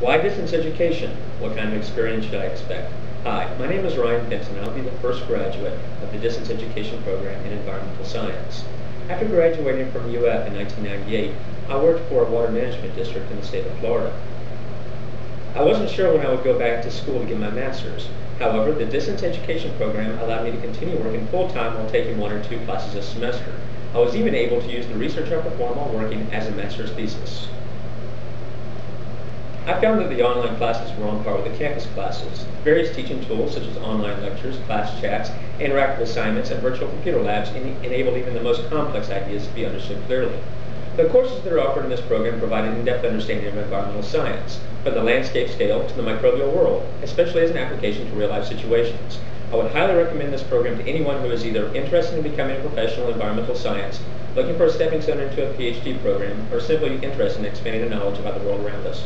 Why distance education? What kind of experience should I expect? Hi, my name is Ryan Penton and I'll be the first graduate of the distance education program in environmental science. After graduating from UF in 1998, I worked for a water management district in the state of Florida. I wasn't sure when I would go back to school to get my master's. However, the distance education program allowed me to continue working full-time while taking one or two classes a semester. I was even able to use the research I performed while working as a master's thesis. I found that the online classes were on par with the campus classes. Various teaching tools such as online lectures, class chats, interactive assignments, and virtual computer labs en enabled even the most complex ideas to be understood clearly. The courses that are offered in this program provide an in-depth understanding of environmental science, from the landscape scale to the microbial world, especially as an application to real-life situations. I would highly recommend this program to anyone who is either interested in becoming a professional in environmental science, looking for a stepping stone into a PhD program, or simply interested in expanding their knowledge about the world around us.